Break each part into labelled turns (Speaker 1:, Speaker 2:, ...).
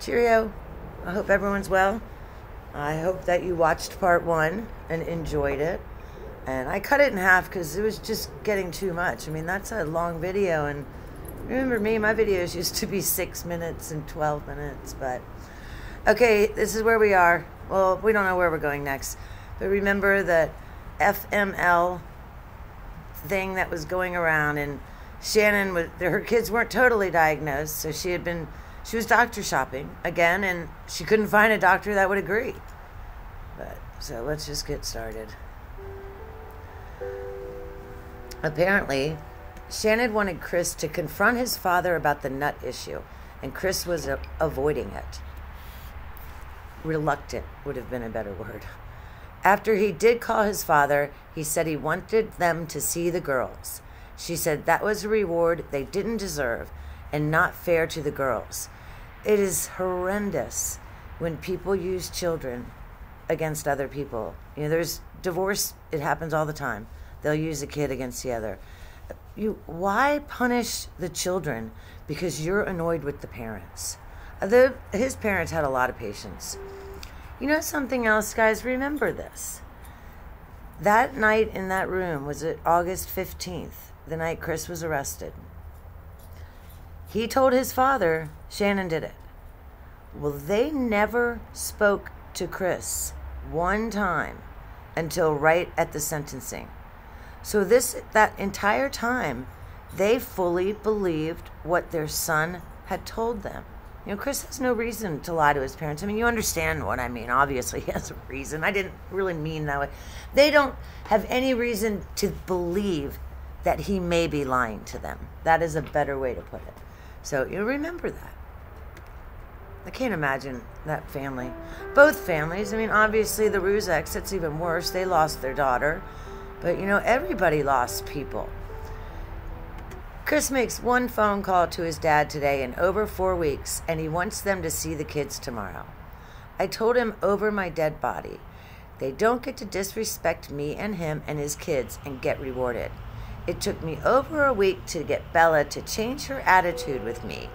Speaker 1: Cheerio. I hope everyone's well. I hope that you watched part one and enjoyed it. And I cut it in half because it was just getting too much. I mean, that's a long video. And remember me, my videos used to be six minutes and 12 minutes. But okay, this is where we are. Well, we don't know where we're going next. But remember that FML thing that was going around and Shannon was her kids weren't totally diagnosed, so she had been she was doctor shopping again and she couldn't find a doctor that would agree. But so let's just get started. Apparently, Shannon wanted Chris to confront his father about the nut issue, and Chris was a- avoiding it. Reluctant would have been a better word. After he did call his father, he said he wanted them to see the girls. She said that was a reward they didn't deserve and not fair to the girls. It is horrendous when people use children against other people. You know, there's divorce, it happens all the time. They'll use a kid against the other. You why punish the children because you're annoyed with the parents? Uh, the, his parents had a lot of patience. You know something else, guys? Remember this. That night in that room was it August 15th, the night Chris was arrested. He told his father Shannon did it. Well, they never spoke to Chris one time until right at the sentencing. So this that entire time they fully believed what their son had told them. You know, Chris has no reason to lie to his parents. I mean, you understand what I mean. Obviously, he has a reason. I didn't really mean that way. They don't have any reason to believe that he may be lying to them. That is a better way to put it. So you'll remember that. I can't imagine that family. Both families. I mean, obviously the Rzuceks, it's even worse. They lost their daughter. But you know, everybody lost people. Chris makes one phone call to his dad today in over four weeks, and he wants them to see the kids tomorrow. I told him over my dead body. They don't get to disrespect me and him and his kids and get rewarded. It took me over a week to get Bella to change her attitude with me.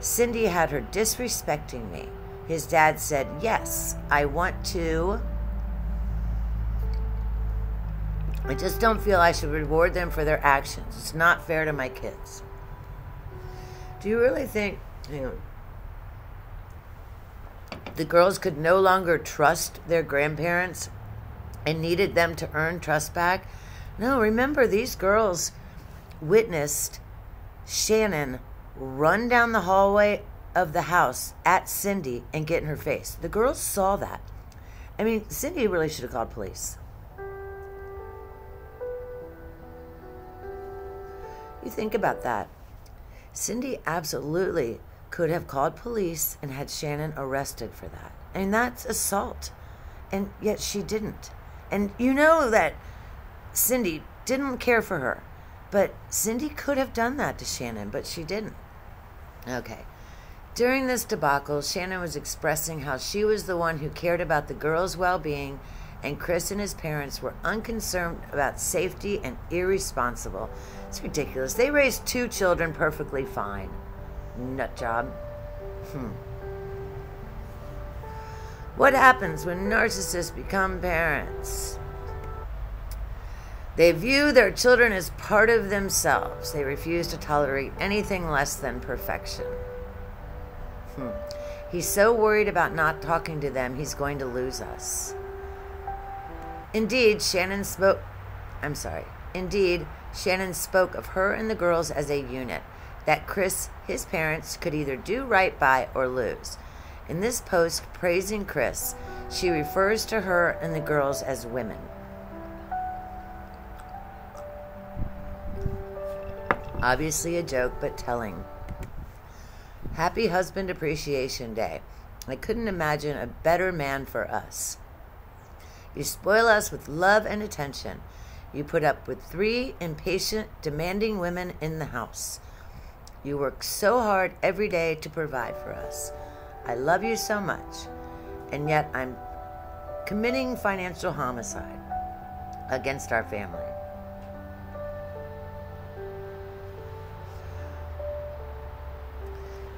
Speaker 1: Cindy had her disrespecting me. His dad said, Yes, I want to. I just don't feel I should reward them for their actions. It's not fair to my kids. Do you really think, hang on, the girls could no longer trust their grandparents and needed them to earn trust back? No, remember, these girls witnessed Shannon run down the hallway of the house at Cindy and get in her face. The girls saw that. I mean, Cindy really should have called police. You think about that. Cindy absolutely could have called police and had Shannon arrested for that. And that's assault. And yet she didn't. And you know that Cindy didn't care for her. But Cindy could have done that to Shannon, but she didn't. Okay. During this debacle, Shannon was expressing how she was the one who cared about the girls' well being, and Chris and his parents were unconcerned about safety and irresponsible. It's ridiculous. They raised two children perfectly fine. Nut job. Hmm. What happens when narcissists become parents? They view their children as part of themselves. They refuse to tolerate anything less than perfection. Hmm. He's so worried about not talking to them, he's going to lose us. Indeed, Shannon spoke. I'm sorry. Indeed, Shannon spoke of her and the girls as a unit, that Chris, his parents, could either do right by or lose. In this post praising Chris, she refers to her and the girls as women. Obviously a joke, but telling. Happy Husband Appreciation Day. I couldn't imagine a better man for us. You spoil us with love and attention. You put up with three impatient, demanding women in the house. You work so hard every day to provide for us. I love you so much. And yet I'm committing financial homicide against our family.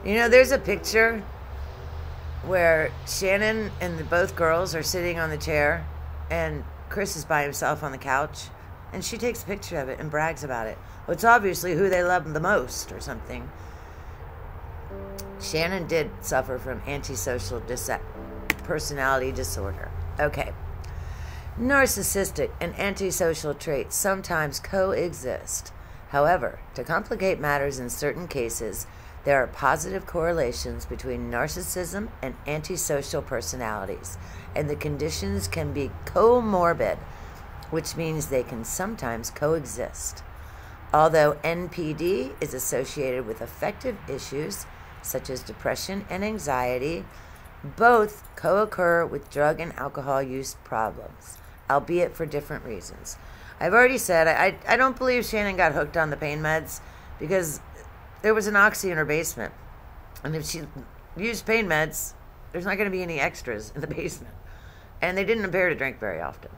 Speaker 1: You know, there's a picture where Shannon and the, both girls are sitting on the chair, and Chris is by himself on the couch, and she takes a picture of it and brags about it. Well, it's obviously who they love the most, or something. Shannon did suffer from antisocial dis- personality disorder. Okay. Narcissistic and antisocial traits sometimes coexist. However, to complicate matters in certain cases, there are positive correlations between narcissism and antisocial personalities, and the conditions can be comorbid, which means they can sometimes coexist. Although NPD is associated with affective issues such as depression and anxiety, both co occur with drug and alcohol use problems, albeit for different reasons. I've already said I, I don't believe Shannon got hooked on the pain meds because there was an oxy in her basement. And if she used pain meds, there's not going to be any extras in the basement. And they didn't appear to drink very often.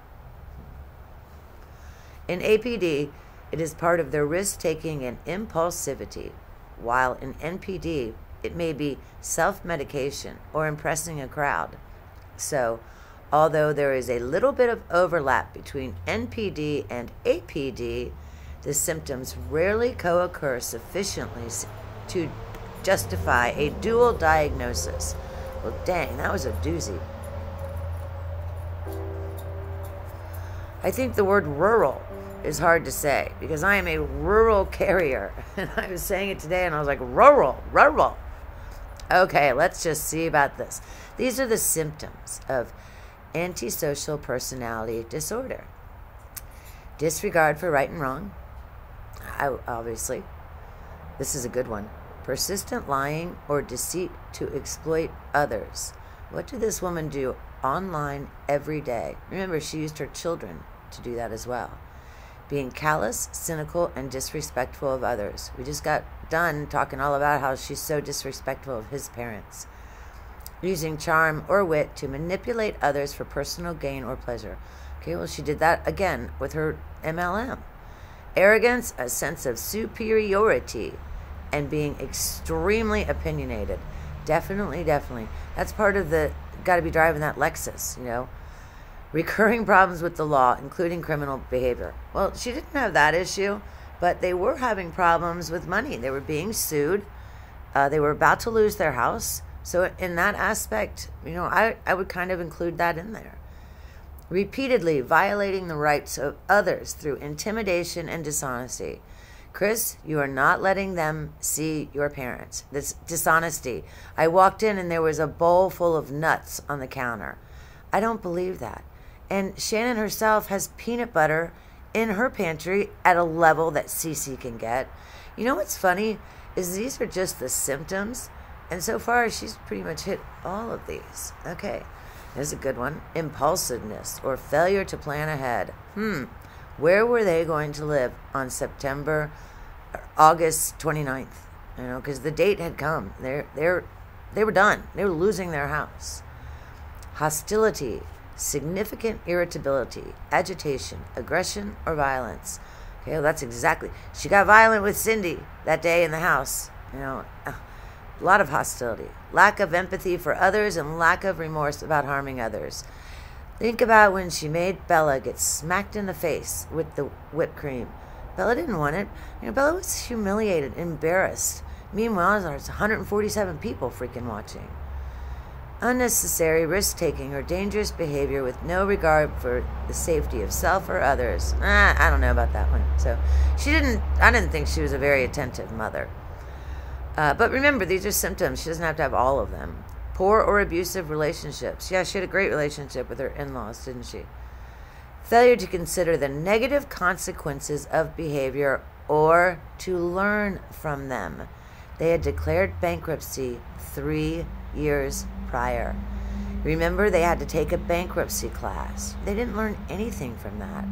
Speaker 1: In APD, it is part of their risk taking and impulsivity, while in NPD, it may be self medication or impressing a crowd. So, although there is a little bit of overlap between NPD and APD, the symptoms rarely co occur sufficiently to justify a dual diagnosis. Well, dang, that was a doozy. I think the word rural is hard to say because I am a rural carrier. And I was saying it today and I was like, rural, rural. Okay, let's just see about this. These are the symptoms of antisocial personality disorder disregard for right and wrong, obviously. This is a good one. Persistent lying or deceit to exploit others. What did this woman do online every day? Remember, she used her children to do that as well. Being callous, cynical, and disrespectful of others. We just got done talking all about how she's so disrespectful of his parents. Using charm or wit to manipulate others for personal gain or pleasure. Okay, well, she did that again with her MLM. Arrogance, a sense of superiority, and being extremely opinionated. Definitely, definitely. That's part of the got to be driving that Lexus, you know. Recurring problems with the law, including criminal behavior. Well, she didn't have that issue, but they were having problems with money. They were being sued. Uh, they were about to lose their house. So, in that aspect, you know, I, I would kind of include that in there repeatedly violating the rights of others through intimidation and dishonesty. Chris, you are not letting them see your parents. This dishonesty. I walked in and there was a bowl full of nuts on the counter. I don't believe that. And Shannon herself has peanut butter in her pantry at a level that Cece can get. You know what's funny is these are just the symptoms, and so far she's pretty much hit all of these. Okay. Here's a good one impulsiveness or failure to plan ahead. Hmm. Where were they going to live on September, August 29th? You know, because the date had come. They're, they're, they were done. They were losing their house. Hostility, significant irritability, agitation, aggression, or violence. Okay, well, that's exactly. She got violent with Cindy that day in the house. You know, a lot of hostility, lack of empathy for others, and lack of remorse about harming others. Think about when she made Bella get smacked in the face with the whipped cream. Bella didn't want it. You know, Bella was humiliated, embarrassed. Meanwhile, there's 147 people freaking watching. Unnecessary risk taking or dangerous behavior with no regard for the safety of self or others. Ah, I don't know about that one. So she didn't, I didn't think she was a very attentive mother. Uh, but remember, these are symptoms. She doesn't have to have all of them. Poor or abusive relationships. Yeah, she had a great relationship with her in laws, didn't she? Failure to consider the negative consequences of behavior or to learn from them. They had declared bankruptcy three years prior. Remember, they had to take a bankruptcy class. They didn't learn anything from that.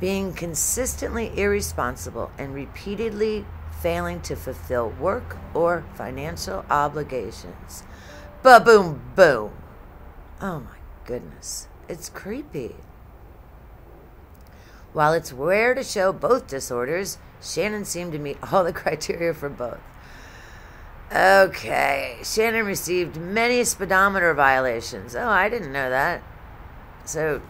Speaker 1: Being consistently irresponsible and repeatedly failing to fulfill work or financial obligations. Ba boom boom. Oh my goodness. It's creepy. While it's rare to show both disorders, Shannon seemed to meet all the criteria for both. Okay. Shannon received many speedometer violations. Oh, I didn't know that. So,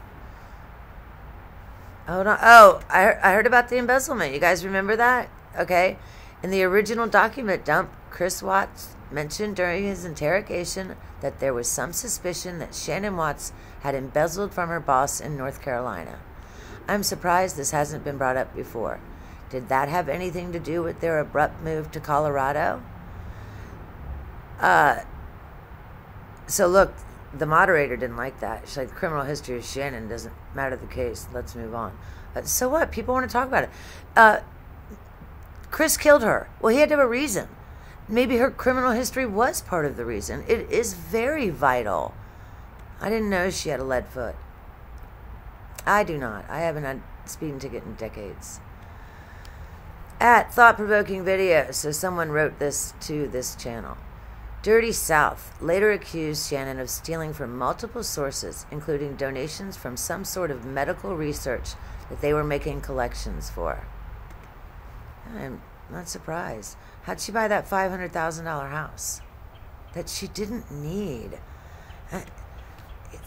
Speaker 1: hold on. Oh, I, I heard about the embezzlement. You guys remember that? Okay. In the original document dump, Chris Watts mentioned during his interrogation that there was some suspicion that Shannon Watts had embezzled from her boss in North Carolina. I'm surprised this hasn't been brought up before. Did that have anything to do with their abrupt move to Colorado? Uh, so look, the moderator didn't like that. She's like, criminal history of Shannon doesn't matter the case. Let's move on. Uh, so what? People want to talk about it. Uh, Chris killed her. Well, he had to have a reason. Maybe her criminal history was part of the reason. It is very vital. I didn't know she had a lead foot. I do not. I haven't had a speeding ticket in decades. At thought provoking video, so someone wrote this to this channel. Dirty South later accused Shannon of stealing from multiple sources, including donations from some sort of medical research that they were making collections for. I'm not surprised. How'd she buy that $500,000 house that she didn't need? Uh,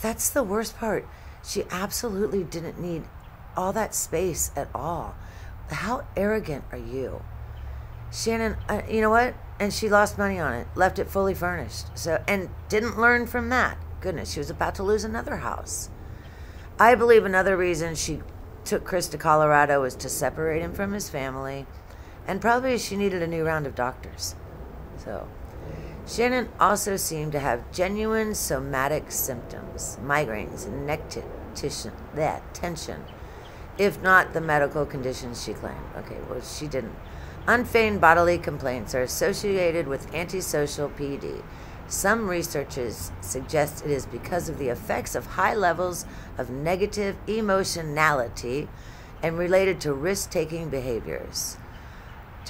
Speaker 1: that's the worst part. She absolutely didn't need all that space at all. How arrogant are you? Shannon, uh, you know what? And she lost money on it, left it fully furnished. So and didn't learn from that. Goodness, she was about to lose another house. I believe another reason she took Chris to Colorado was to separate him from his family, and probably she needed a new round of doctors. So, Shannon also seemed to have genuine somatic symptoms, migraines, and neck t- tension, that tension, if not the medical conditions she claimed. Okay, well, she didn't. Unfeigned bodily complaints are associated with antisocial PD. Some researchers suggest it is because of the effects of high levels of negative emotionality and related to risk taking behaviors.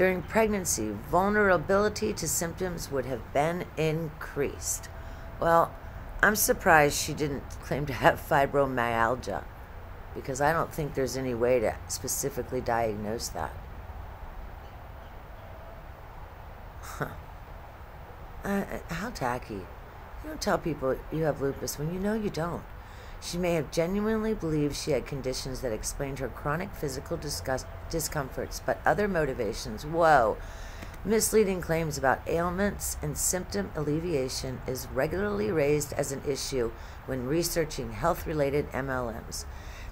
Speaker 1: During pregnancy, vulnerability to symptoms would have been increased. Well, I'm surprised she didn't claim to have fibromyalgia because I don't think there's any way to specifically diagnose that. Huh. Uh, uh, how tacky. You don't tell people you have lupus when you know you don't. She may have genuinely believed she had conditions that explained her chronic physical disgust, discomforts, but other motivations, whoa, misleading claims about ailments and symptom alleviation is regularly raised as an issue when researching health related MLMs.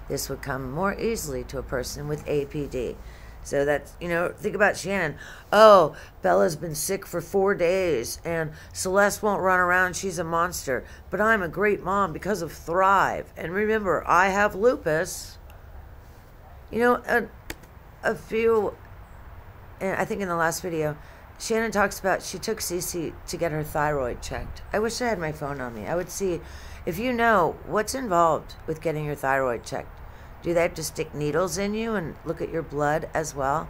Speaker 1: This would come more easily to a person with APD. So that's, you know, think about Shannon. Oh, Bella's been sick for four days and Celeste won't run around. She's a monster. But I'm a great mom because of Thrive. And remember, I have lupus. You know, uh, a, few, and I think in the last video, Shannon talks about she took Cece to get her thyroid checked. I wish I had my phone on me. I would see if you know what's involved with getting your thyroid checked. Do they have to stick needles in you and look at your blood as well?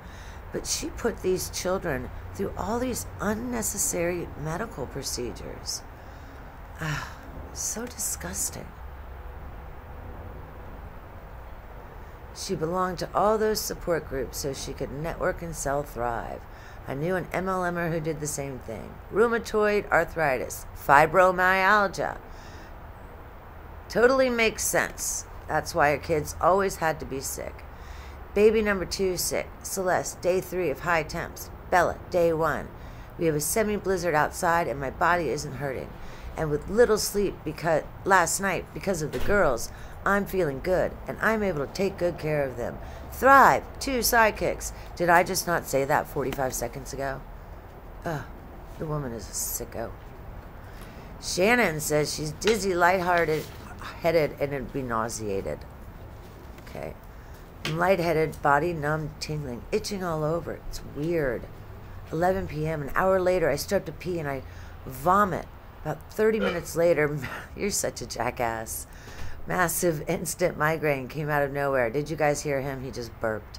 Speaker 1: But she put these children through all these unnecessary medical procedures. Ah, so disgusting. She belonged to all those support groups so she could network and sell Thrive. I knew an MLMer who did the same thing. Rheumatoid arthritis, fibromyalgia. Totally makes sense. That's why her kids always had to be sick. Baby number two sick. Celeste, day three of high temps. Bella, day one. We have a semi blizzard outside and my body isn't hurting. And with little sleep because last night because of the girls, I'm feeling good and I'm able to take good care of them. Thrive, two sidekicks. Did I just not say that 45 seconds ago? Ugh, the woman is a sicko. Shannon says she's dizzy, lighthearted, headed and it'd be nauseated. Okay. I'm lightheaded, body numb, tingling, itching all over. It's weird. 11 p.m. An hour later, I start to pee and I vomit. About 30 minutes later, you're such a jackass. Massive instant migraine came out of nowhere. Did you guys hear him? He just burped.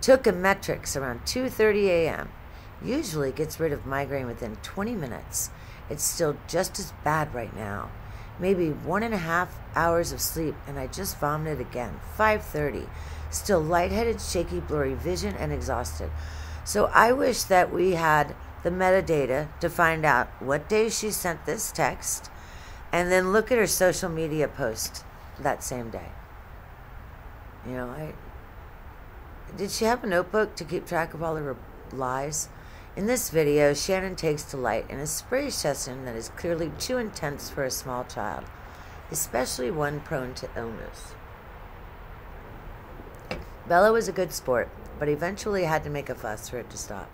Speaker 1: Took Imitrex around 2:30 a.m. Usually gets rid of migraine within 20 minutes. It's still just as bad right now maybe one and a half hours of sleep, and I just vomited again. 5:30, still lightheaded, shaky, blurry vision, and exhausted. So I wish that we had the metadata to find out what day she sent this text and then look at her social media post that same day. You know, I did she have a notebook to keep track of all of her lies? In this video, Shannon takes to light in a spray session that is clearly too intense for a small child, especially one prone to illness. Bella was a good sport, but eventually had to make a fuss for it to stop.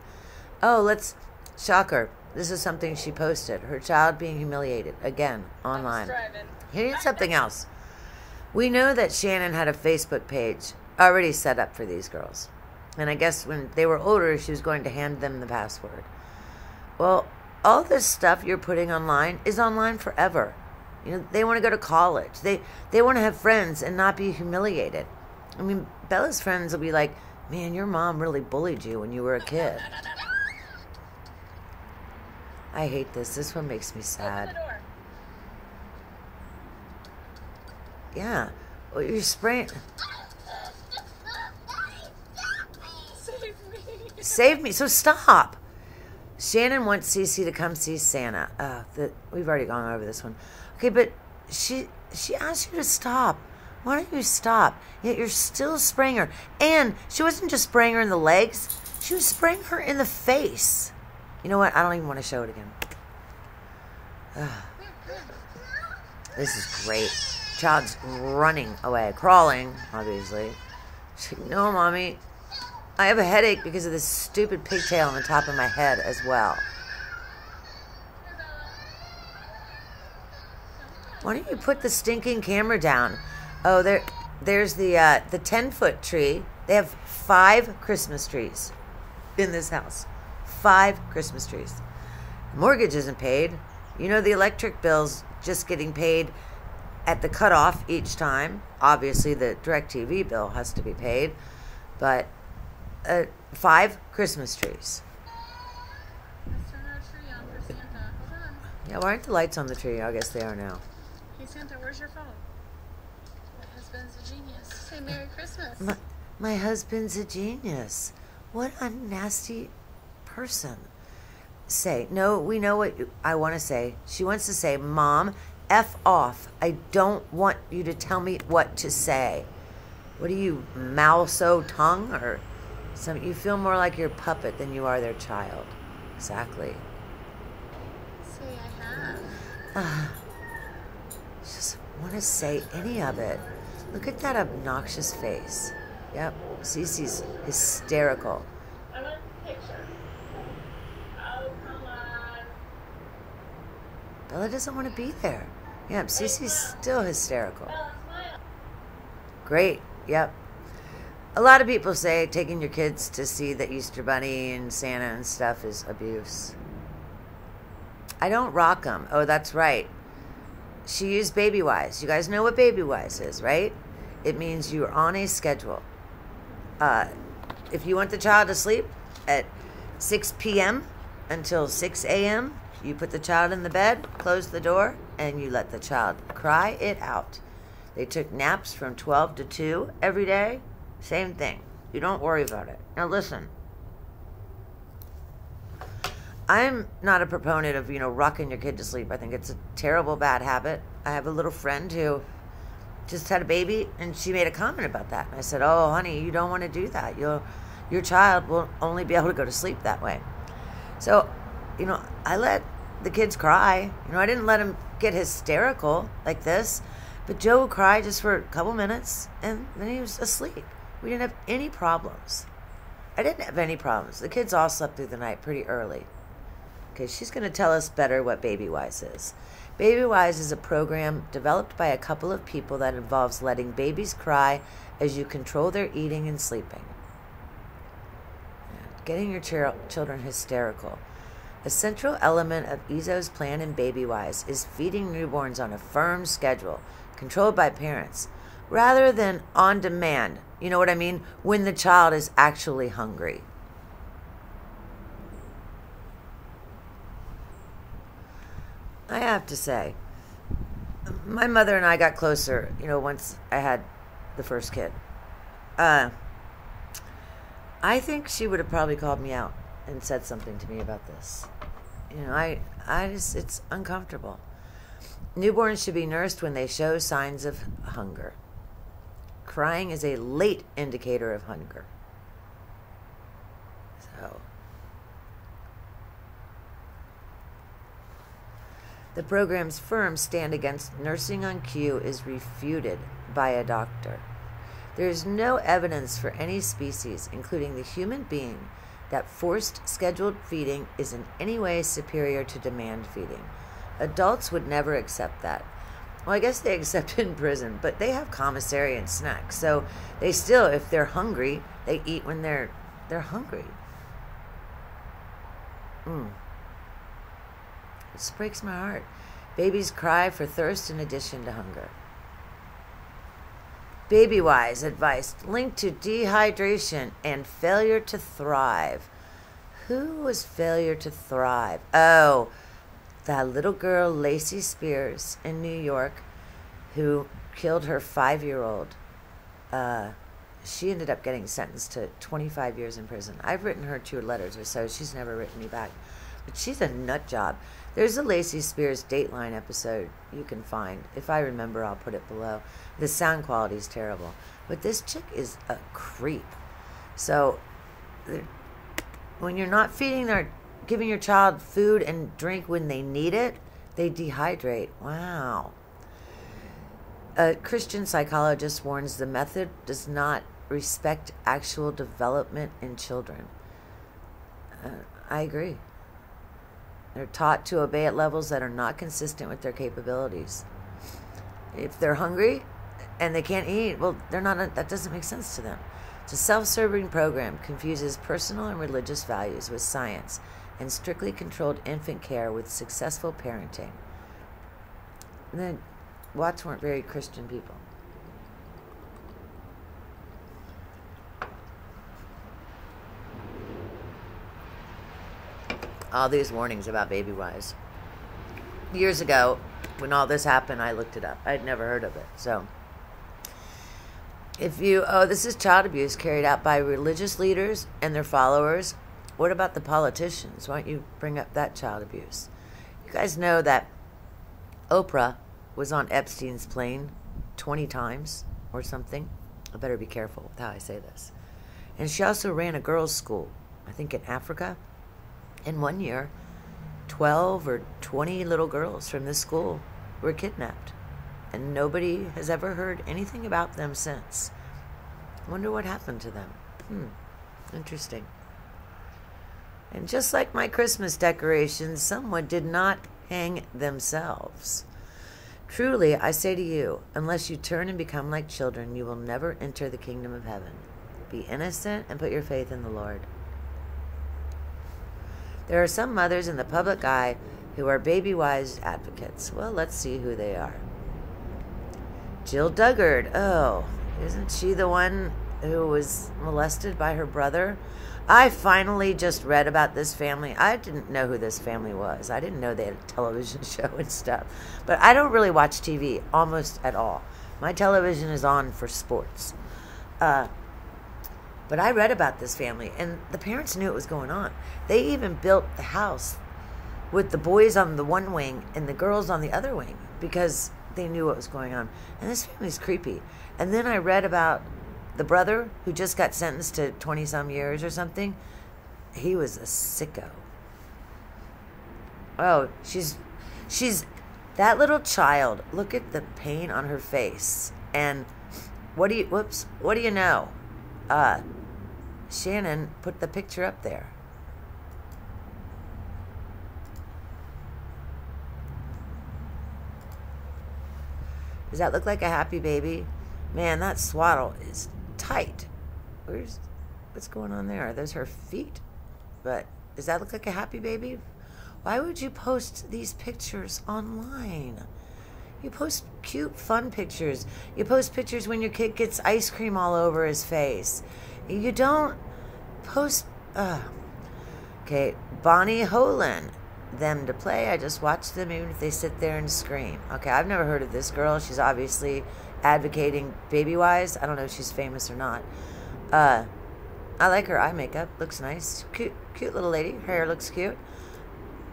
Speaker 1: Oh, let's shocker. This is something she posted. Her child being humiliated again online. Here's something else. We know that Shannon had a Facebook page already set up for these girls. And I guess when they were older, she was going to hand them the password. Well, all this stuff you're putting online is online forever. You know, they want to go to college. They they want to have friends and not be humiliated. I mean, Bella's friends will be like, "Man, your mom really bullied you when you were a kid." I hate this. This one makes me sad. Yeah. Well, you're spraying. Save me. So stop. Shannon wants Cece to come see Santa. Uh, the, we've already gone over this one. Okay, but she she asked you to stop. Why don't you stop? Yet you're still spraying her. And she wasn't just spraying her in the legs, she was spraying her in the face. You know what? I don't even want to show it again. Ugh. This is great. Child's running away, crawling, obviously. She's like, no, mommy, I have a headache because of this stupid pigtail on the top of my head as well. Why don't you put the stinking camera down? Oh, there, there's the uh, the ten foot tree. They have five Christmas trees in this house. Five Christmas trees. mortgage isn't paid. You know the electric bill's just getting paid at the cutoff each time. Obviously, the DirecTV bill has to be paid, but uh, five Christmas trees. Yeah, why aren't the lights on the tree? I guess they are now.
Speaker 2: Hey Santa, where's your phone? My husband's a genius. Say Merry Christmas.
Speaker 1: My, my husband's a genius. What a nasty person. Say, no, we know what I want to say. She wants to say, Mom, F off. I don't want you to tell me what to say. What are you, mouse-o tongue? Or some, you feel more like your puppet than you are their child. Exactly.
Speaker 2: Say I have.
Speaker 1: Uh, just want to say any of it. Look at that obnoxious face. Yep, Cece's hysterical.
Speaker 2: I want a picture. Oh, come on.
Speaker 1: Bella doesn't want to be there. Yep, Cece's still hysterical. Great. Yep. A lot of people say taking your kids to see the Easter Bunny and Santa and stuff is abuse. I don't rock them. Oh, that's right. She used Baby Wise. You guys know what Baby Wise is, right? It means you're on a schedule. Uh, if you want the child to sleep at 6 p.m. until 6 a.m., you put the child in the bed, close the door, and you let the child cry it out. They took naps from 12 to 2 every day. Same thing. You don't worry about it. Now listen. I'm not a proponent of, you know, rocking your kid to sleep. I think it's a terrible bad habit. I have a little friend who just had a baby and she made a comment about that. And I said, "Oh, honey, you don't want to do that. Your your child will only be able to go to sleep that way." So, you know, I let the kids cry. You know, I didn't let them get hysterical like this, but Joe would cry just for a couple minutes and then he was asleep. We didn't have any problems. I didn't have any problems. The kids all slept through the night pretty early. Okay, she's going to tell us better what Baby Wise is. Baby Wise is a program developed by a couple of people that involves letting babies cry as you control their eating and sleeping. Getting your ch- children hysterical. A central element of Ezzo's plan in Babywise is feeding newborns on a firm schedule, controlled by parents, rather than on demand. You know what I mean? When the child is actually hungry. I have to say, my mother and I got closer, you know, once I had the first kid. Uh, I think she would have probably called me out and said something to me about this. You know, I, I just, it's uncomfortable. Newborns should be nursed when they show signs of hunger. Crying is a late indicator of hunger. So, the program's firm stand against nursing on cue is refuted by a doctor. There is no evidence for any species, including the human being, that forced scheduled feeding is in any way superior to demand feeding. Adults would never accept that. Well, I guess they accept in prison, but they have commissary and snacks. So they still, if they're hungry, they eat when they're they're hungry. Mm. This breaks my heart. Babies cry for thirst in addition to hunger. Baby wise advice linked to dehydration and failure to thrive. Who was failure to thrive? Oh, that little girl, Lacey Spears, in New York, who killed her five year old. Uh, she ended up getting sentenced to 25 years in prison. I've written her two letters or so. She's never written me back. But she's a nut job. There's a Lacey Spears Dateline episode you can find. If I remember, I'll put it below. The sound quality is terrible. But this chick is a creep. So, when you're not feeding their, giving your child food and drink when they need it, they dehydrate. Wow. A Christian psychologist warns the method does not respect actual development in children. Uh, I agree. They're taught to obey at levels that are not consistent with their capabilities. If they're hungry and they can't eat, well, they're not. That doesn't make sense to them. The self-serving program confuses personal and religious values with science and strictly controlled infant care with successful parenting. And the Watts weren't very Christian people. all these warnings about baby wise. Years ago, when all this happened, I looked it up. I'd never heard of it. So, if you, oh, this is child abuse carried out by religious leaders and their followers. What about the politicians? Why don't you bring up that child abuse? You guys know that Oprah was on Epstein's plane 20 times or something. I better be careful with how I say this. And she also ran a girls' school, I think in Africa in one year, 12 or 20 little girls from this school were kidnapped. And nobody has ever heard anything about them since. Wonder what happened to them. Hmm, interesting. And just like my Christmas decorations, someone did not hang themselves. Truly, I say to you, unless you turn and become like children, you will never enter the kingdom of heaven. Be innocent and put your faith in the Lord. There are some mothers in the public eye who are baby wise advocates. Well, let's see who they are. Jill Duggar. Oh, isn't she the one who was molested by her brother? I finally just read about this family. I didn't know who this family was. I didn't know they had a television show and stuff. But I don't really watch TV almost at all. My television is on for sports. Uh, but I read about this family, and the parents knew what was going on. They even built the house with the boys on the one wing and the girls on the other wing because they knew what was going on. And this family's creepy. And then I read about the brother who just got sentenced to 20 some years or something. He was a sicko. Oh, she's she's that little child. Look at the pain on her face. And what do you whoops, what do you know? Uh Shannon put the picture up there. Does that look like a happy baby? Man, that swaddle is tight. Where's what's going on there? Are those her feet? But does that look like a happy baby? Why would you post these pictures online? You post cute, fun pictures. You post pictures when your kid gets ice cream all over his face. You don't post. Uh, okay, Bonnie Holan. Them to play. I just watch them even if they sit there and scream. Okay, I've never heard of this girl. She's obviously advocating baby wise. I don't know if she's famous or not. Uh, I like her eye makeup. Looks nice. Cute, cute little lady. Her hair looks cute.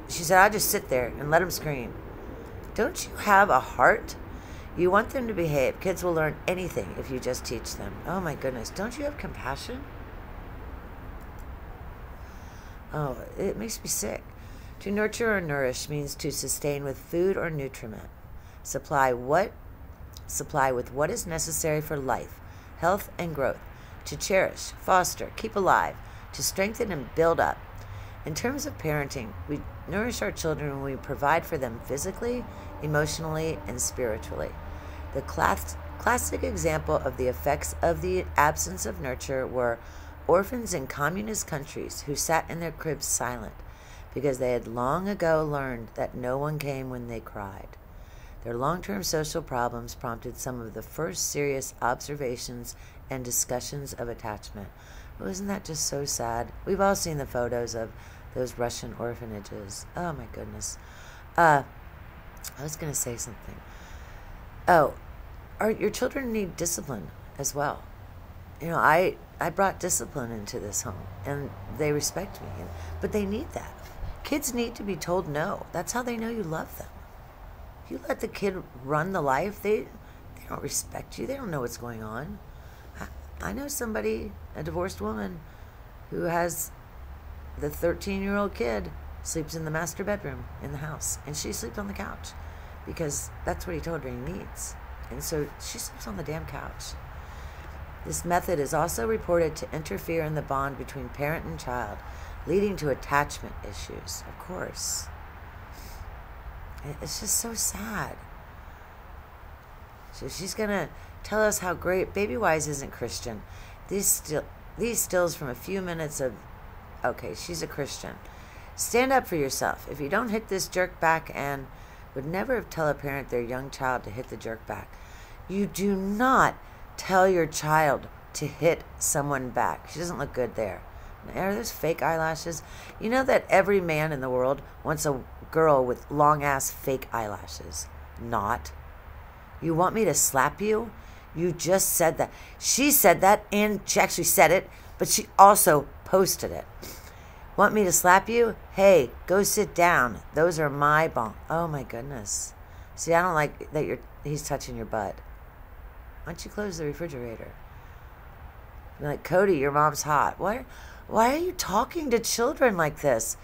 Speaker 1: She said, I'll just sit there and let them scream. Don't you have a heart? You want them to behave. Kids will learn anything if you just teach them. Oh my goodness. Don't you have compassion? Oh, it makes me sick. To nurture or nourish means to sustain with food or nutriment. Supply what supply with what is necessary for life, health and growth. To cherish, foster, keep alive, to strengthen and build up. In terms of parenting, we nourish our children when we provide for them physically, emotionally, and spiritually. The class, classic example of the effects of the absence of nurture were orphans in communist countries who sat in their cribs silent because they had long ago learned that no one came when they cried. Their long term social problems prompted some of the first serious observations and discussions of attachment. Well, isn't that just so sad? We've all seen the photos of those Russian orphanages. Oh my goodness. Uh, I was going to say something. Oh, our, your children need discipline as well. You know, I I brought discipline into this home, and they respect me, but they need that. Kids need to be told no. That's how they know you love them. If You let the kid run the life, they they don't respect you. They don't know what's going on. I, I know somebody, a divorced woman, who has the 13 year old kid sleeps in the master bedroom in the house, and she sleeps on the couch because that's what he told her he needs. And so she sleeps on the damn couch. This method is also reported to interfere in the bond between parent and child, leading to attachment issues, of course. It's just so sad. So she's going to tell us how great Baby Wise isn't Christian. These still these stills from a few minutes of okay, she's a Christian. Stand up for yourself. If you don't hit this jerk back and would never tell a parent their young child to hit the jerk back. You do not tell your child to hit someone back. She doesn't look good there. Are those fake eyelashes? You know that every man in the world wants a girl with long ass fake eyelashes. Not. You want me to slap you? You just said that. She said that and she actually said it, but she also posted it. Want me to slap you? Hey, go sit down. Those are my bonk. Oh my goodness. See, I don't like that you're he's touching your butt. Why don't you close the refrigerator? Be like, Cody, your mom's hot. Why why are you talking to children like this?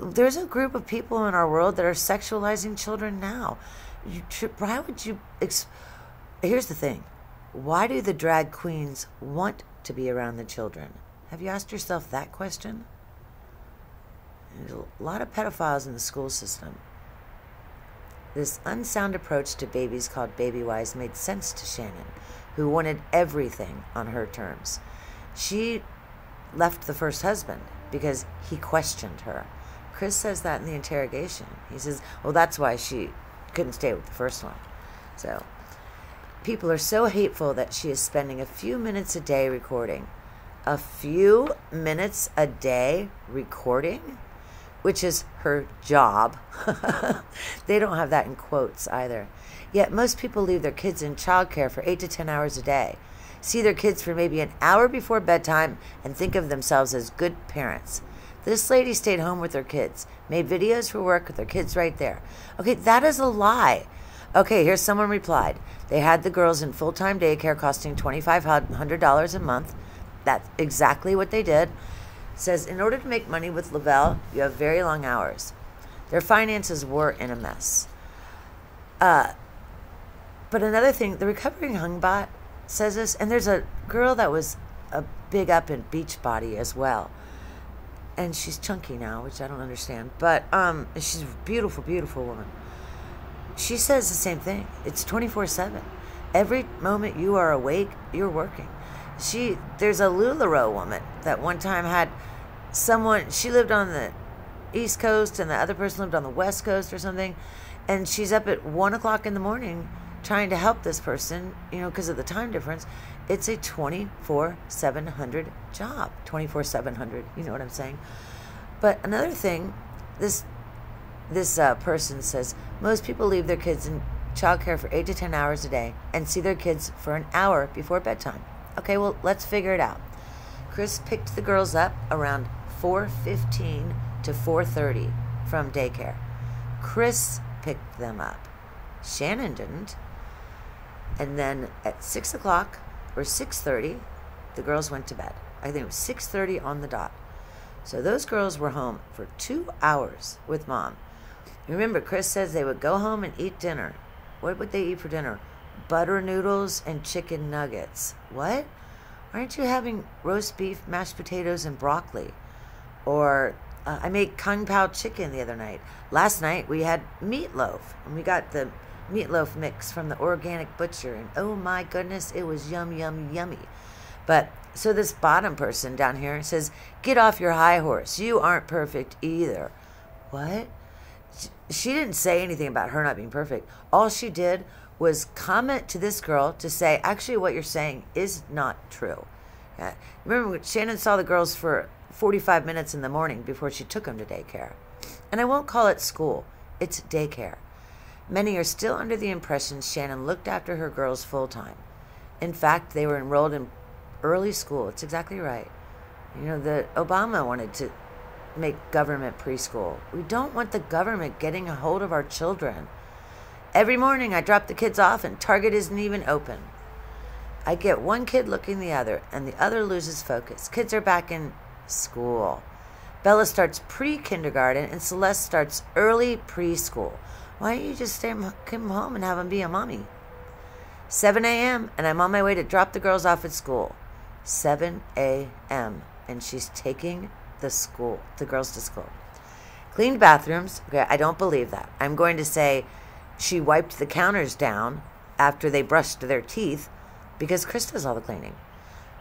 Speaker 1: There's a group of people in our world that are sexualizing children now. You, why would you? Here's the thing. Why do the drag queens want to be around the children? Have you asked yourself that question? There's a lot of pedophiles in the school system. This unsound approach to babies called Baby Wise made sense to Shannon, who wanted everything on her terms. She left the first husband because he questioned her. Chris says that in the interrogation. He says, well, that's why she couldn't stay with the first one. So, people are so hateful that she is spending a few minutes a day recording. A few minutes a day recording? which is her job. they don't have that in quotes either. Yet most people leave their kids in childcare for 8 to 10 hours a day, see their kids for maybe an hour before bedtime, and think of themselves as good parents. This lady stayed home with her kids, made videos for work with her kids right there. Okay, that is a lie. Okay, here's someone replied. They had the girls in full time daycare costing $2,500 a month. That's exactly what they did says in order to make money with Le-Vel, you have very long hours. Their finances were in a mess. Uh, but another thing, the recovering hung hunbot says this, and there's a girl that was a big up in Beachbody as well. And she's chunky now, which I don't understand. But um, she's a beautiful, beautiful woman. She says the same thing. It's 24 7. Every moment you are awake, you're working she there's a LuLaRoe woman that one time had someone she lived on the east coast and the other person lived on the west coast or something and she's up at one o'clock in the morning trying to help this person you know because of the time difference it's a 24 700 job 24 700 you know what i'm saying but another thing this this uh, person says most people leave their kids in childcare for 8 to 10 hours a day and see their kids for an hour before bedtime Okay, well, let's figure it out. Chris picked the girls up around 4:15 to 4:30 from daycare. Chris picked them up. Shannon didn't. And then at six o'clock or 6:30, the girls went to bed. I think it was 6:30 on the dot. So those girls were home for two hours with mom. Remember, Chris says they would go home and eat dinner. What would they eat for dinner? Butter noodles and chicken nuggets. What? Aren't you having roast beef, mashed potatoes, and broccoli? Or uh, I made kung pao chicken the other night. Last night we had meatloaf, and we got the meatloaf mix from the organic butcher, and oh my goodness, it was yum, yum, yummy. But so this bottom person down here says, Get off your high horse. You aren't perfect either. What? She didn't say anything about her not being perfect. All she did was comment to this girl to say, Actually, what you're saying is not true. Yeah. Remember, Shannon saw the girls for 45 minutes in the morning before she took them to daycare. And I won't call it school, it's daycare. Many are still under the impression Shannon looked after her girls full time. In fact, they were enrolled in early school. It's exactly right. You know, the Obama wanted to make government preschool. We don't want the government getting a hold of our children. Every morning I drop the kids off and Target isn't even open. I get one kid looking the other and the other loses focus. Kids are back in school. Bella starts pre kindergarten and Celeste starts early preschool. Why don't you just stay come home and have them be a mommy? 7 a.m. and I'm on my way to drop the girls off at school. 7 a.m. and she's taking the school, the girls to school. Cleaned bathrooms. Okay, I don't believe that. I'm going to say she wiped the counters down after they brushed their teeth because Chris does all the cleaning.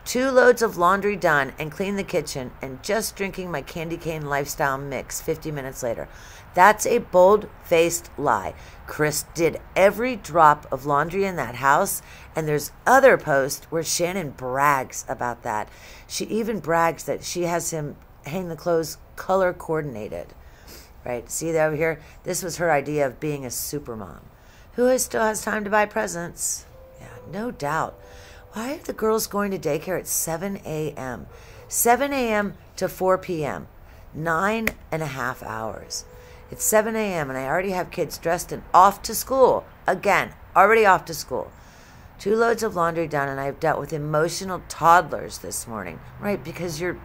Speaker 1: Two loads of laundry done and clean the kitchen and just drinking my candy cane lifestyle mix 50 minutes later. That's a bold faced lie. Chris did every drop of laundry in that house, and there's other posts where Shannon brags about that. She even brags that she has him hang the clothes color coordinated. Right? See that over here? This was her idea of being a super mom. Who still has time to buy presents? Yeah, no doubt. Why are the girls going to daycare at 7 a.m.? 7 a.m. to 4 p.m. Nine and a half hours. It's 7 a.m. and I already have kids dressed and off to school. Again, already off to school. Two loads of laundry done, and I've dealt with emotional toddlers this morning. Right, because you're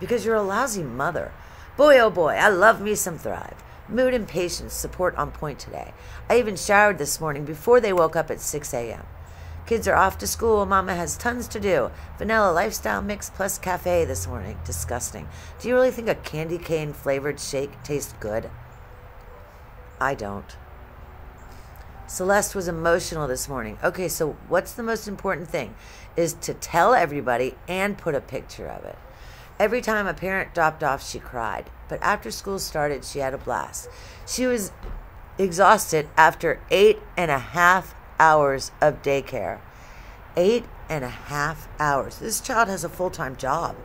Speaker 1: because you're a lousy mother. Boy, oh boy, I love me some Thrive. Mood and patience support on point today. I even showered this morning before they woke up at 6 a.m. Kids are off to school. Mama has tons to do. Vanilla lifestyle mix plus cafe this morning. Disgusting. Do you really think a candy cane flavored shake tastes good? I don't. Celeste was emotional this morning. Okay, so what's the most important thing? Is to tell everybody and put a picture of it. Every time a parent dropped off, she cried. But after school started, she had a blast. She was exhausted after eight and a half hours of daycare. Eight and a half hours. This child has a full time job.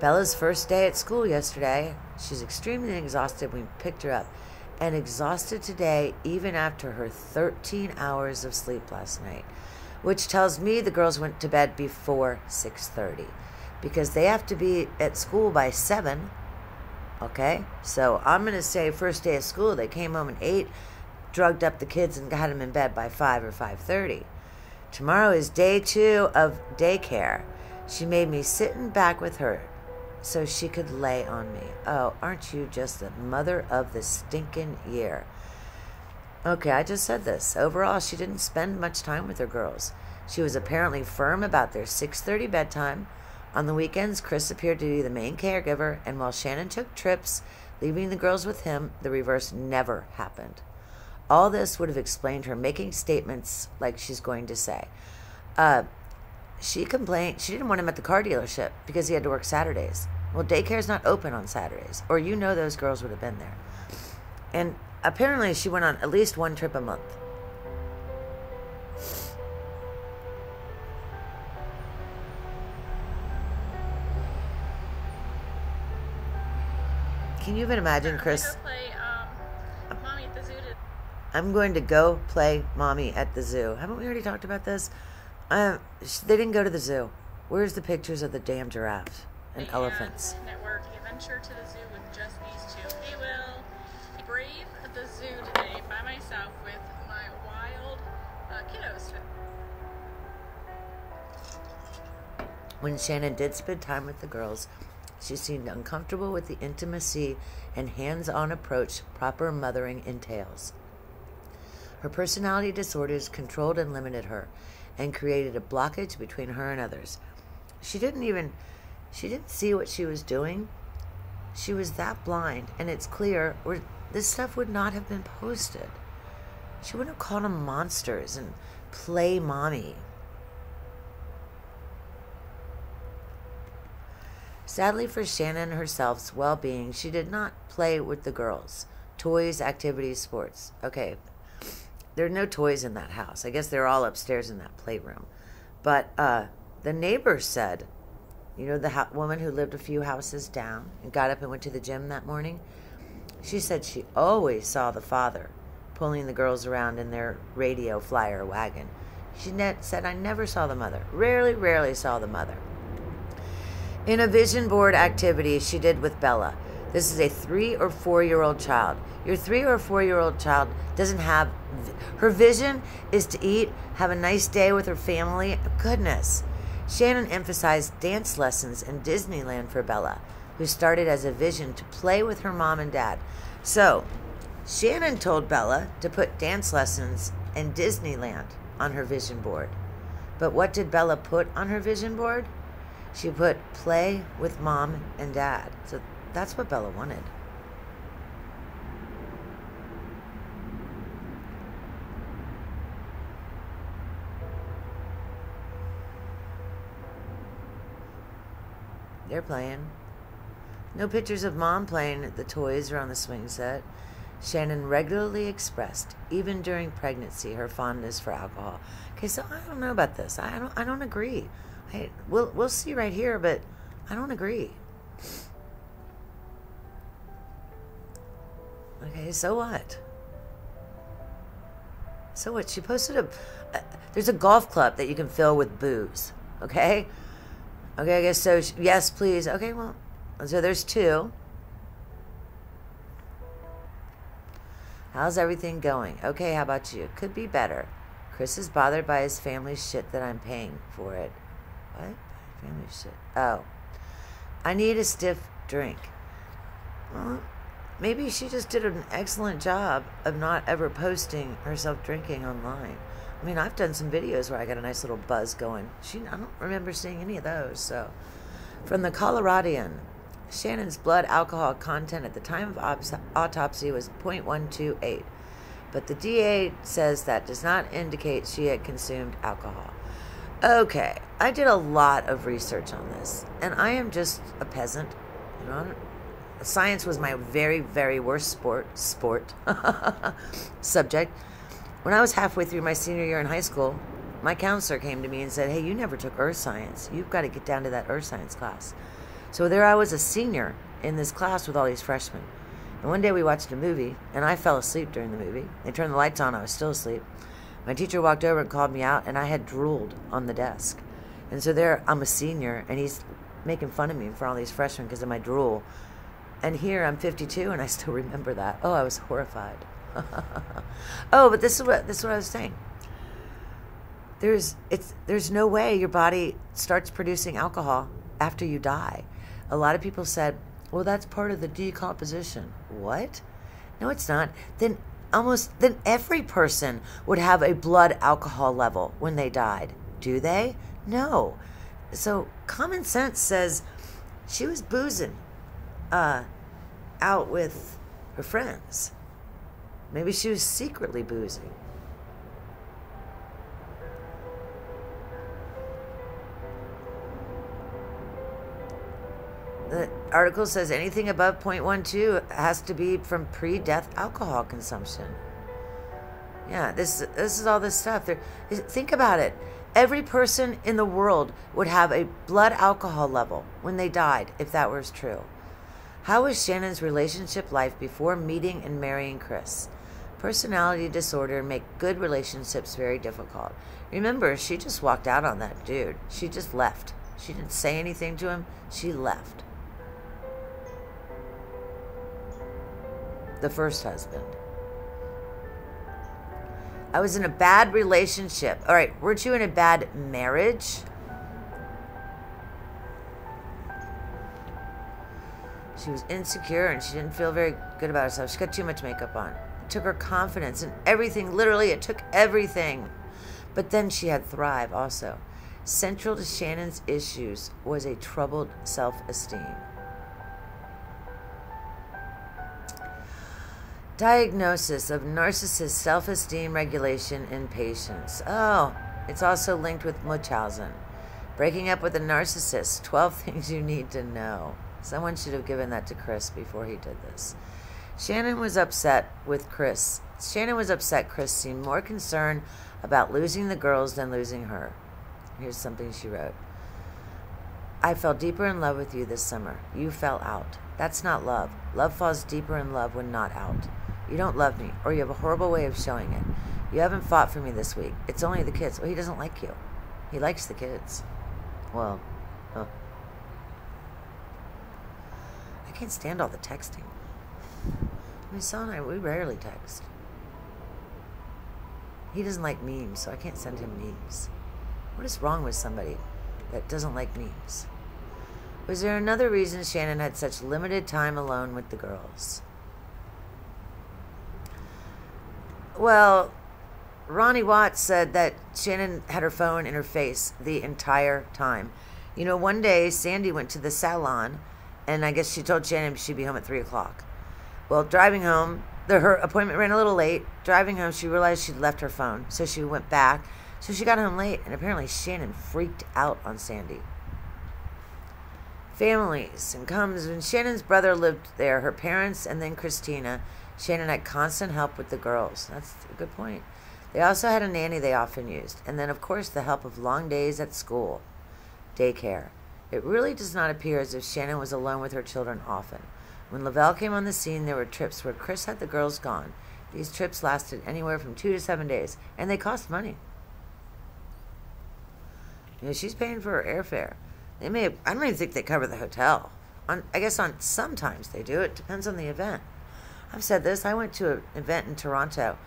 Speaker 1: Bella's first day at school yesterday. She's extremely exhausted. We picked her up. And exhausted today, even after her 13 hours of sleep last night, which tells me the girls went to bed before 6:30 because they have to be at school by 7 Okay? So I'm going to say first day of school, they came home at 8, drugged up the kids and got them in bed by 5 or 5.30. Tomorrow is day two of daycare. She made me sit in back with her so she could lay on me. Oh, aren't you just the mother of the stinking year? Okay, I just said this. Overall, she didn't spend much time with her girls. She was apparently firm about their 6:30 bedtime on the weekends, Chris appeared to be the main caregiver, and while Shannon took trips, leaving the girls with him, the reverse never happened. All this would have explained her making statements like she's going to say. Uh, she complained she didn't want him at the car dealership because he had to work Saturdays. Well, daycare's not open on Saturdays, or you know those girls would have been there. And apparently, she went on at least one trip a month. Can you even imagine, Chris?
Speaker 2: Play, um, Mommy at the Zoo
Speaker 1: I'm going to go play mommy at the zoo. Haven't we already talked about this? Um, they didn't go to the zoo. Where's the pictures of the damn giraffes and elephants?
Speaker 2: Network adventure to the zoo with just these two. Will. Brave the zoo today by myself with my wild uh, kiddos.
Speaker 1: When Shannon did spend time with the girls, she seemed uncomfortable with the intimacy and hands on approach proper mothering entails. Her personality disorders controlled and limited her and created a blockage between her and others. She didn't even she didn't see what she was doing. She was that blind, and it's clear or this stuff would not have been posted. She wouldn't have called them monsters and play mommy. Sadly for Shannon herself's well being, she did not play with the girls. Toys, activities, sports. Okay, there are no toys in that house. I guess they're all upstairs in that playroom. But uh, the neighbors said, you know, the woman who lived a few houses down and got up and went to the gym that morning? She said she always saw the father pulling the girls around in their radio flyer wagon. She said, I never saw the mother. Rarely, rarely saw the mother. In a vision board activity she did with Bella, this is a three or four year old child. Your three or four year old child doesn't have, her vision is to eat, have a nice day with her family. Goodness. Shannon emphasized dance lessons in Disneyland for Bella, who started as a vision to play with her mom and dad. So, Shannon told Bella to put dance lessons in Disneyland on her vision board. But what did Bella put on her vision board? She put play with mom and dad. So that's what Bella wanted. They're playing. No pictures of mom playing the toys or on the swing set. Shannon regularly expressed, even during pregnancy, her fondness for alcohol. Okay, so I don't know about this. I don't. I don't agree. I, we'll we'll see right here, but I don't agree. Okay, so what? So what? She posted a. Uh, there's a golf club that you can fill with booze. Okay. Okay, I guess so. She, yes, please. Okay, well, so there's two. How's everything going? Okay, how about you? Could be better. Chris is bothered by his family's shit that I'm paying for it. What? Family shit. Oh. I need a stiff drink. Well, maybe she just did an excellent job of not ever posting herself drinking online. I mean, I've done some videos where I got a nice little buzz going. She, I don't remember seeing any of those. So, from the Coloradoan, Shannon's blood alcohol content at the time of autopsy was 0.128, but the DA says that does not indicate she had consumed alcohol. Okay, I did a lot of research on this, and I am just a peasant. You know, science was my very, very worst sport sport subject. When I was halfway through my senior year in high school, my counselor came to me and said, "Hey, you never took earth science. You've got to get down to that earth science class." So there I was, a senior in this class with all these freshmen. And one day we watched a movie, and I fell asleep during the movie. They turned the lights on, I was still asleep. My teacher walked over and called me out, and I had drooled on the desk. And so there, I'm a senior, and he's making fun of me for all these freshmen because of my drool. And here I'm 52, and I still remember that. Oh, I was horrified. oh, but this is what this is what I was saying. There's it's there's no way your body starts producing alcohol after you die. A lot of people said, well, that's part of the decomposition. What? No, it's not. Then almost then every person would have a blood alcohol level when they died. Do they? No. So common sense says she was boozing uh, out with her friends. Maybe she was secretly boozing. Article says anything above 0.12 has to be from pre-death alcohol consumption. Yeah, this this is all this stuff. There, think about it. Every person in the world would have a blood alcohol level when they died, if that was true. How was Shannon's relationship life before meeting and marrying Chris? personality disorder make good relationships very difficult. Remember, she just walked out on that dude. She just left. She didn't say anything to him. She left. The first husband. I was in a bad relationship. All right, weren't you in a bad marriage? She was insecure and she didn't feel very good about herself. She got too much makeup on. It took her confidence and everything. Literally, it took everything. But then she had Thrive also. Central to Shannon's issues was a troubled self esteem. Diagnosis of narcissist self esteem regulation in patients. Oh, it's also linked with Munchausen. Breaking up with a narcissist 12 things you need to know. Someone should have given that to Chris before he did this. Shannon was upset with Chris. Shannon was upset Chris seemed more concerned about losing the girls than losing her. Here's something she wrote I fell deeper in love with you this summer. You fell out. That's not love. Love falls deeper in love when not out. You don't love me, or you have a horrible way of showing it. You haven't fought for me this week. It's only the kids. Well, he doesn't like you. He likes the kids. Well, oh. I can't stand all the texting. My son and I, we rarely text. He doesn't like memes, so I can't send him memes. What is wrong with somebody that doesn't like memes? Was there another reason Shannon had such limited time alone with the girls? Well, Ronnie Watts said that Shannon had her phone in her face the entire time. You know, one day Sandy went to the salon, and I guess she told Shannon she'd be home at 3 o'clock. Well, driving home, the, her appointment ran a little late. Driving home, she realized she'd left her phone, so she went back. So she got home late, and apparently Shannon freaked out on Sandy. Families and comes when Shannon's brother lived there, her parents, and then Christina Shannon had constant help with the girls. That's a good point. They also had a nanny they often used. And then, of course, the help of long days at school, daycare. It really does not appear as if Shannon was alone with her children often. When Le-Vel came on the scene, there were trips where Chris had the girls gone. These trips lasted anywhere from two to seven days, and they cost money. You know, she's paying for her airfare. They may have, I don't even think they cover the hotel. On, I guess on sometimes they do. It depends on the event. I've said this. I went to an event in Toronto,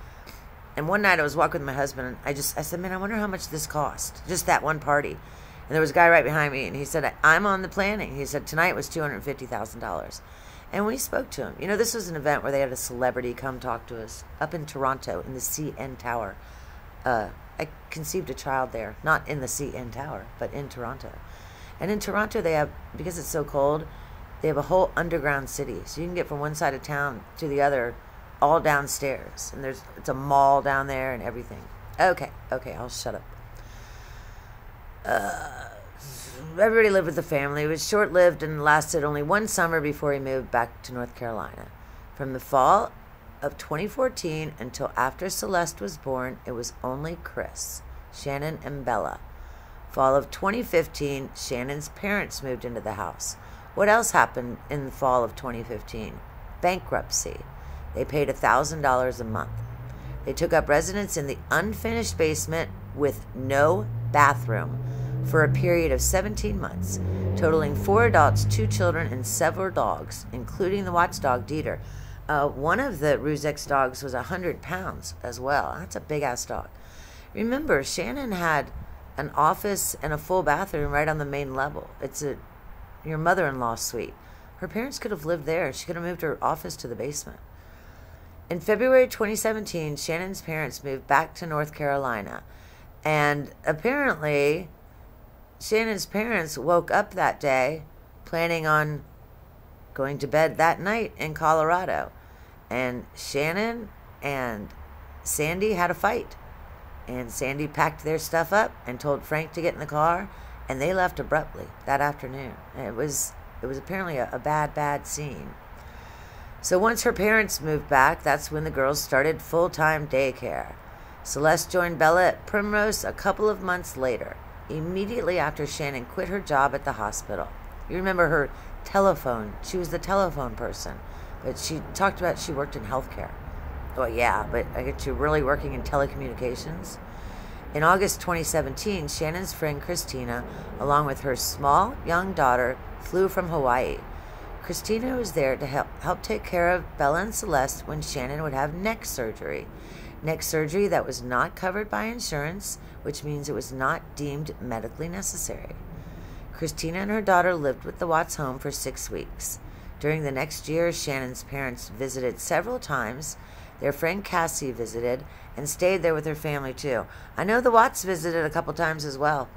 Speaker 1: and one night I was walking with my husband, and I just I said, "Man, I wonder how much this cost. Just that one party." And there was a guy right behind me, and he said, "I'm on the planning." He said tonight was two hundred fifty thousand dollars, and we spoke to him. You know, this was an event where they had a celebrity come talk to us up in Toronto in the CN Tower. Uh, I conceived a child there, not in the CN Tower, but in Toronto. And in Toronto, they have because it's so cold they have a whole underground city, so you can get from one side of town to the other, all downstairs. And there's it's a mall down there and everything. Okay, okay, I'll shut up. Uh, everybody lived with the family. It was short lived and lasted only one summer before he moved back to North Carolina. From the fall of 2014 until after Celeste was born, it was only Chris, Shannon, and Bella. Fall of 2015, Shannon's parents moved into the house. What else happened in the fall of 2015? Bankruptcy. They paid $1,000 a month. They took up residence in the unfinished basement with no bathroom for a period of 17 months, totaling four adults, two children, and several dogs, including the watchdog Dieter. Uh, one of the Rzucek's dogs was 100 pounds as well. That's a big ass dog. Remember, Shannon had an office and a full bathroom right on the main level. It's a your mother in law's suite. Her parents could have lived there. She could have moved her office to the basement. In February 2017, Shannon's parents moved back to North Carolina. And apparently, Shannon's parents woke up that day planning on going to bed that night in Colorado. And Shannon and Sandy had a fight. And Sandy packed their stuff up and told Frank to get in the car and they left abruptly that afternoon. it was it was apparently a, a bad, bad scene. So once her parents moved back, that's when the girls started full time daycare. Celeste joined Bella at Primrose a couple of months later, immediately after Shannon quit her job at the hospital. You remember her telephone, she was the telephone person, but she talked about she worked in healthcare. Well, yeah, but I get you really working in telecommunications. In August 2017, Shannon's friend Christina, along with her small young daughter, flew from Hawaii. Christina was there to help, help take care of Bella and Celeste when Shannon would have neck surgery. Neck surgery that was not covered by insurance, which means it was not deemed medically necessary. Christina and her daughter lived with the Watts home for six weeks. During the next year, Shannon's parents visited several times. Their friend Cassie visited and stayed there with her family too. I know the Watts visited a couple times as well.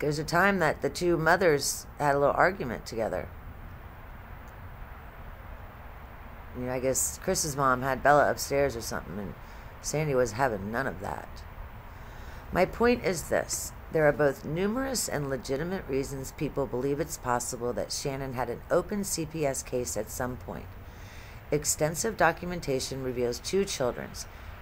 Speaker 1: There's a time that the two mothers had a little argument together. You know, I guess Chris's mom had Bella upstairs or something, and Sandy was having none of that. My point is this there are both numerous and legitimate reasons people believe it's possible that Shannon had an open CPS case at some point. Extensive documentation reveals two children,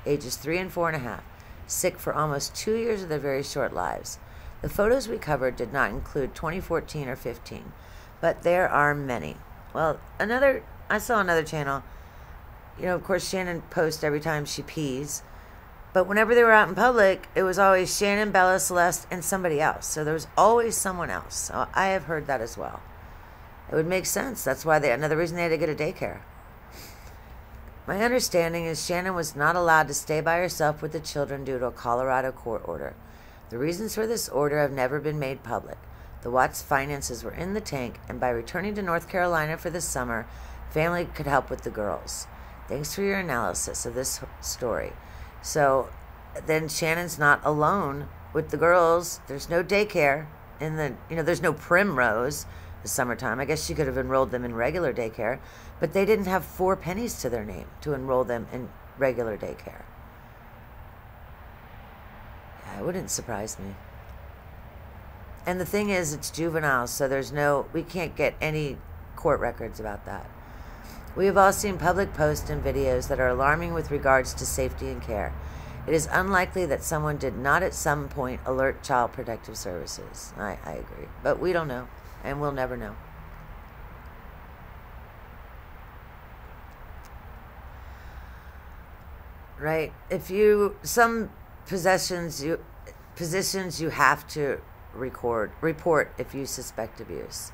Speaker 1: ages three and four and a half, sick for almost two years of their very short lives. The photos we covered did not include 2014 or 15, but there are many. Well, another, I saw another channel. You know, of course, Shannon posts every time she pees but whenever they were out in public, it was always Shannon, Bella, Celeste, and somebody else. So there was always someone else. So I have heard that as well. It would make sense. That's why they another reason they had to get a daycare. My understanding is Shannon was not allowed to stay by herself with the children due to a Colorado court order. The reasons for this order have never been made public. The Watts' finances were in the tank, and by returning to North Carolina for the summer, family could help with the girls. Thanks for your analysis of this story. So then Shannon's not alone with the girls. There's no daycare in the, you know, there's no primrose the summertime. I guess she could have enrolled them in regular daycare, but they didn't have four pennies to their name to enroll them in regular daycare. It wouldn't surprise me. And the thing is, it's juveniles, so there's no, we can't get any court records about that. We have all seen public posts and videos that are alarming with regards to safety and care. It is unlikely that someone did not at some point alert Child Protective Services. I, I agree. But we don't know, and we'll never know. Right? If you, some possessions, you, positions you have to record, report if you suspect abuse.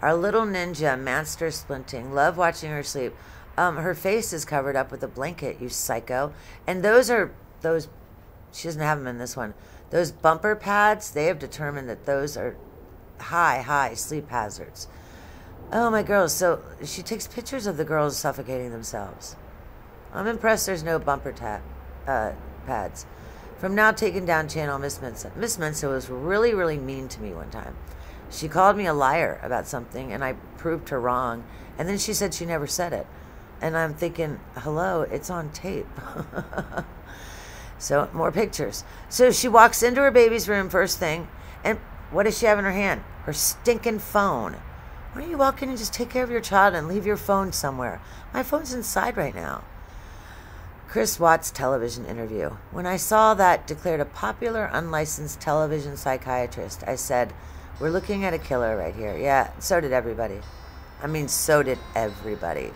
Speaker 1: Our little ninja, Master Splinter, love watching her sleep. Um, her face is covered up with a blanket, you psycho. And those are those. She doesn't have them in this one. Those bumper pads. They have determined that those are high, high sleep hazards. Oh my girls! So she takes pictures of the girls suffocating themselves. I'm impressed. There's no bumper tap uh, pads. From now taken down channel, Miss Mensa. Miss Mensa was really, really mean to me one time. She called me a liar about something, and I proved her wrong. And then she said she never said it. And I'm thinking, hello, it's on tape. so, more pictures. So she walks into her baby's room first thing, and what does she have in her hand? Her stinking phone. Why don't you walk in and just take care of your child and leave your phone somewhere? My phone's inside right now. Chris Watts television interview. When I saw that declared a popular unlicensed television psychiatrist, I said, we're looking at a killer right here. Yeah, so did everybody. I mean, so did everybody.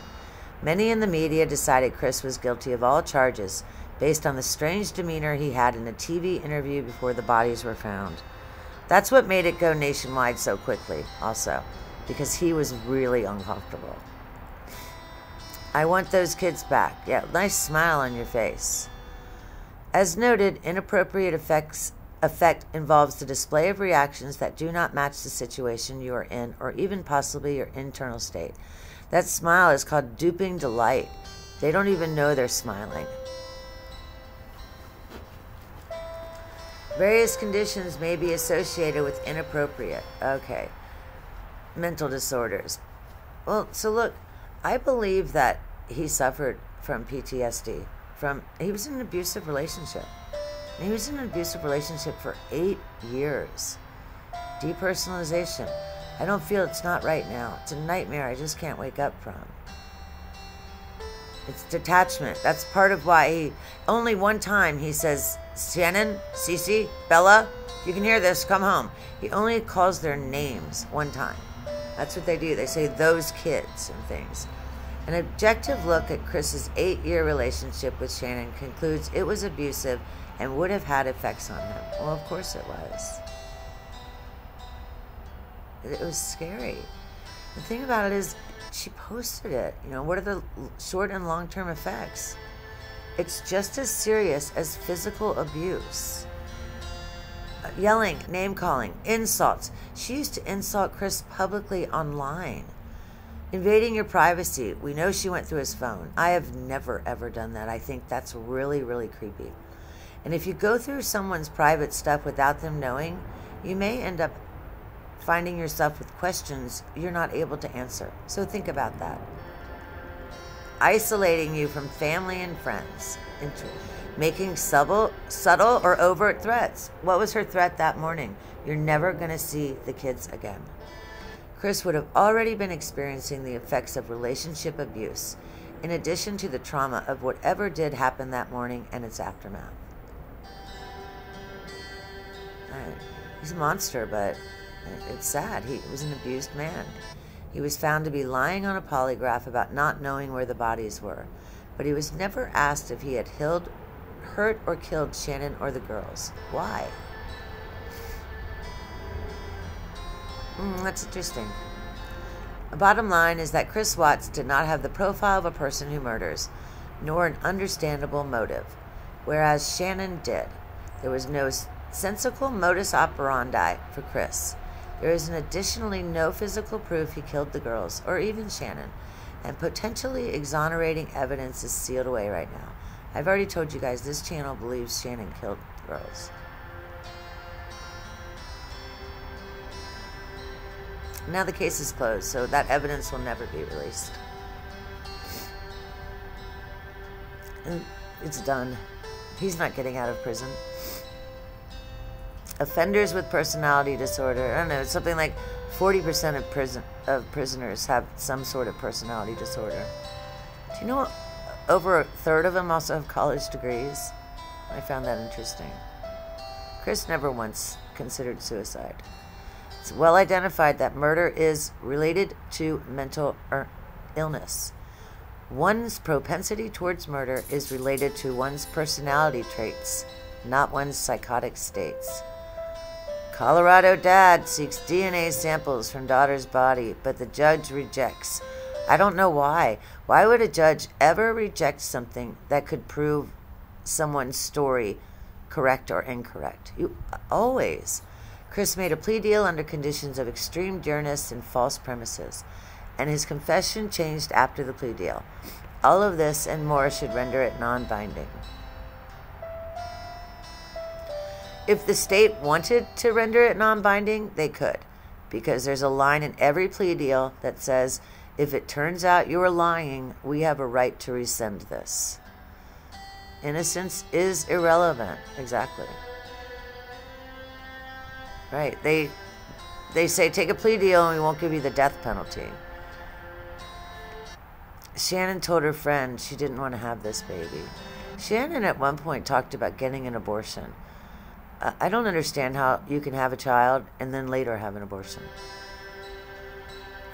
Speaker 1: Many in the media decided Chris was guilty of all charges based on the strange demeanor he had in a TV interview before the bodies were found. That's what made it go nationwide so quickly, also, because he was really uncomfortable. I want those kids back. Yeah, nice smile on your face. As noted, inappropriate effects effect involves the display of reactions that do not match the situation you are in or even possibly your internal state. That smile is called duping delight. They don't even know they're smiling. Various conditions may be associated with inappropriate, okay, mental disorders. Well, so look, I believe that he suffered from PTSD. From he was in an abusive relationship. He was in an abusive relationship for eight years. Depersonalization. I don't feel it's not right now. It's a nightmare I just can't wake up from. It's detachment. That's part of why he only one time he says, Shannon, Cece, Bella, you can hear this, come home. He only calls their names one time. That's what they do. They say those kids and things. An objective look at Chris's eight year relationship with Shannon concludes it was abusive and would have had effects on him. Well, of course it was. It was scary. The thing about it is, she posted it. You know, what are the short and long term effects? It's just as serious as physical abuse. Yelling, name calling, insults. She used to insult Chris publicly online. Invading your privacy. We know she went through his phone. I have never, ever done that. I think that's really, really creepy. And if you go through someone's private stuff without them knowing, you may end up finding yourself with questions you're not able to answer. So think about that. Isolating you from family and friends. Making subtle, subtle or overt threats. What was her threat that morning? You're never going to see the kids again. Chris would have already been experiencing the effects of relationship abuse, in addition to the trauma of whatever did happen that morning and its aftermath. He's a monster, but it's sad. He was an abused man. He was found to be lying on a polygraph about not knowing where the bodies were, but he was never asked if he had killed, hurt or killed Shannon or the girls. Why? Mm, that's interesting. The bottom line is that Chris Watts did not have the profile of a person who murders, nor an understandable motive, whereas Shannon did. There was no sensical modus operandi for Chris. There is additionally no physical proof he killed the girls, or even Shannon, and potentially exonerating evidence is sealed away right now. I've already told you guys this channel believes Shannon killed girls. Now the case is closed, so that evidence will never be released. And it's done. He's not getting out of prison offenders with personality disorder. I don't know, it's something like 40% of prison of prisoners have some sort of personality disorder. Do you know over a third of them also have college degrees? I found that interesting. Chris never once considered suicide. It's well identified that murder is related to mental er, illness. One's propensity towards murder is related to one's personality traits, not one's psychotic states. Colorado dad seeks DNA samples from daughter's body, but the judge rejects. I don't know why. Why would a judge ever reject something that could prove someone's story correct or incorrect? You always. Chris made a plea deal under conditions of extreme dearness and false premises, and his confession changed after the plea deal. All of this and more should render it non binding. If the state wanted to render it non binding, they could, because there's a line in every plea deal that says, if it turns out you are lying, we have a right to rescind this. Innocence is irrelevant. Exactly. Right. They they say take a plea deal and we won't give you the death penalty. Shannon told her friend she didn't want to have this baby. Shannon at one point talked about getting an abortion. I don't understand how you can have a child and then later have an abortion.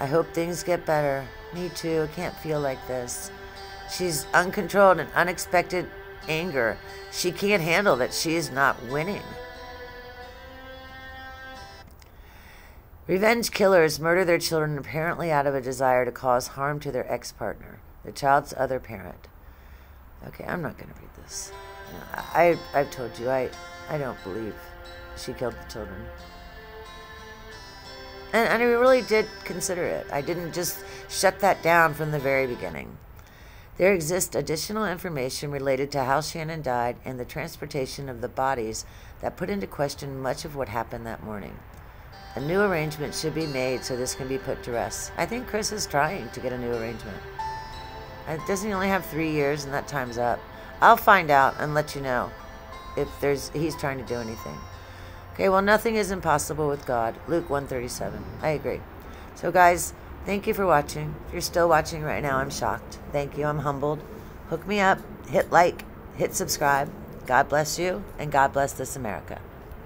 Speaker 1: I hope things get better. Me too. I can't feel like this. She's uncontrolled and unexpected anger. She can't handle that she is not winning. Revenge killers murder their children apparently out of a desire to cause harm to their ex partner, the child's other parent. Okay, I'm not going to read this. I, I've told you, I, I don't believe she killed the children. And, and I really did consider it. I didn't just shut that down from the very beginning. There exists additional information related to how Shannon died and the transportation of the bodies that put into question much of what happened that morning. A new arrangement should be made so this can be put to rest. I think Chris is trying to get a new arrangement. Uh, doesn't he only have three years and that time's up? I'll find out and let you know if there's he's trying to do anything. Okay, well nothing is impossible with God. Luke 137. I agree. So guys, thank you for watching. If you're still watching right now, I'm shocked. Thank you. I'm humbled. Hook me up, hit like, hit subscribe. God bless you and God bless this America.